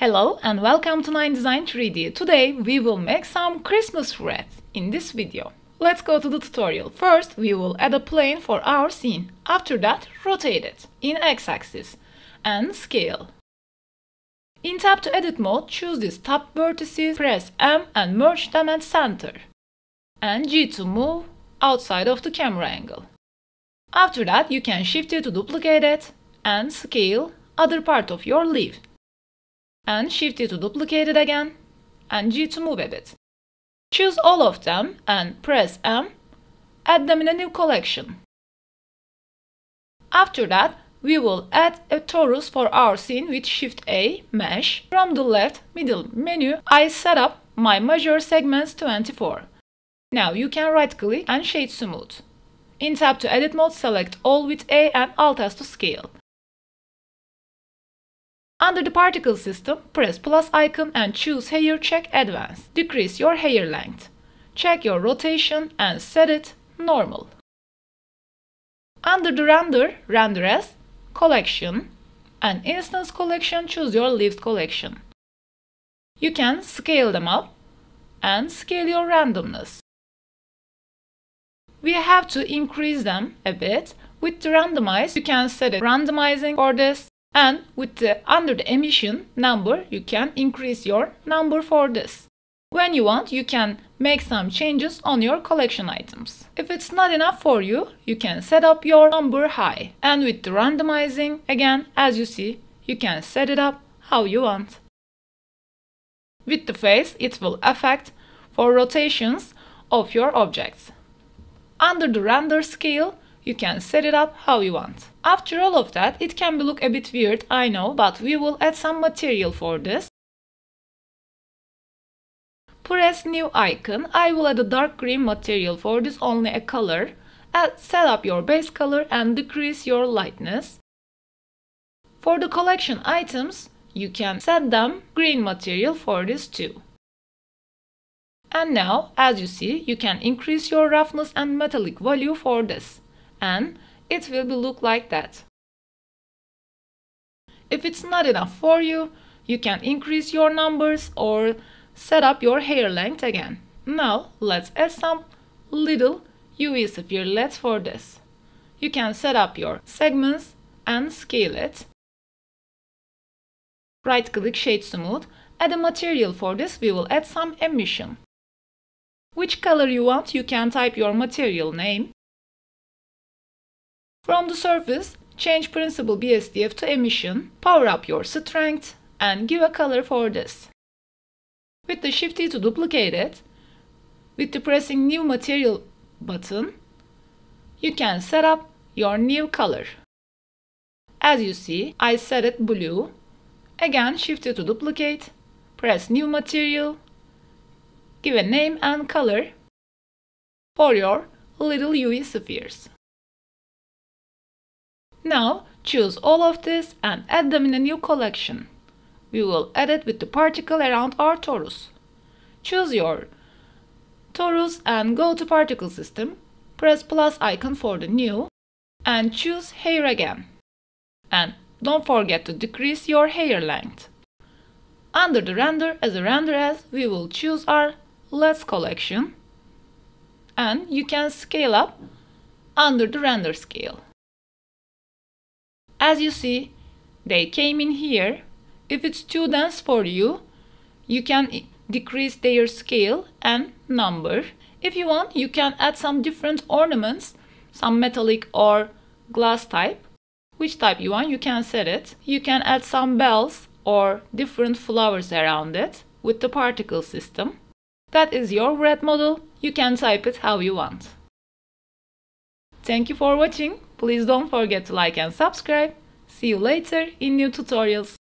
Hello and welcome to None Design 3D. Today we will make some Christmas wreath in this video. Let's go to the tutorial. First we will add a plane for our scene. After that rotate it in x-axis and scale. In Tab to Edit mode choose these top vertices, press M and merge them at center. And G to move outside of the camera angle. After that you can shift it to duplicate it and scale other part of your leaf and Shift to duplicate it again and G to move a bit. Choose all of them and press M, add them in a new collection. After that, we will add a torus for our scene with Shift A, Mesh. From the left middle menu, I set up my Major Segments 24. Now you can right click and Shade Smooth. In tab to Edit mode, select All with A and Alt S to scale. Under the particle system, press plus icon and choose Hair Check Advanced. Decrease your hair length. Check your rotation and set it normal. Under the render, render as collection and instance collection, choose your leaves collection. You can scale them up and scale your randomness. We have to increase them a bit. With the randomize, you can set it randomizing for this and with the under the emission number you can increase your number for this. When you want you can make some changes on your collection items. If it's not enough for you you can set up your number high. And with the randomizing again as you see you can set it up how you want. With the face it will affect for rotations of your objects. Under the render scale you can set it up how you want. After all of that, it can look a bit weird, I know, but we will add some material for this. Press new icon. I will add a dark green material for this only a color. Add, set up your base color and decrease your lightness. For the collection items, you can set them green material for this too. And now, as you see, you can increase your roughness and metallic value for this and it will be look like that. If it's not enough for you, you can increase your numbers or set up your hair length again. Now let's add some little UV spherelets for this. You can set up your segments and scale it. Right click Shade Smooth. Add a material for this, we will add some emission. Which color you want, you can type your material name. From the surface, change Principled BSDF to emission, power up your strength, and give a color for this. With the Shift to duplicate it, with the pressing New Material button, you can set up your new color. As you see, I set it blue. Again, Shift to duplicate, press New Material, give a name and color for your little UV spheres. Now choose all of this and add them in a new collection. We will add it with the particle around our torus. Choose your torus and go to particle system. Press plus icon for the new and choose hair again. And don't forget to decrease your hair length. Under the render as a render as we will choose our less collection and you can scale up under the render scale. As you see, they came in here. If it's too dense for you, you can decrease their scale and number. If you want, you can add some different ornaments, some metallic or glass type. Which type you want, you can set it. You can add some bells or different flowers around it with the particle system. That is your red model. You can type it how you want. Thank you for watching. Please don't forget to like and subscribe. See you later in new tutorials.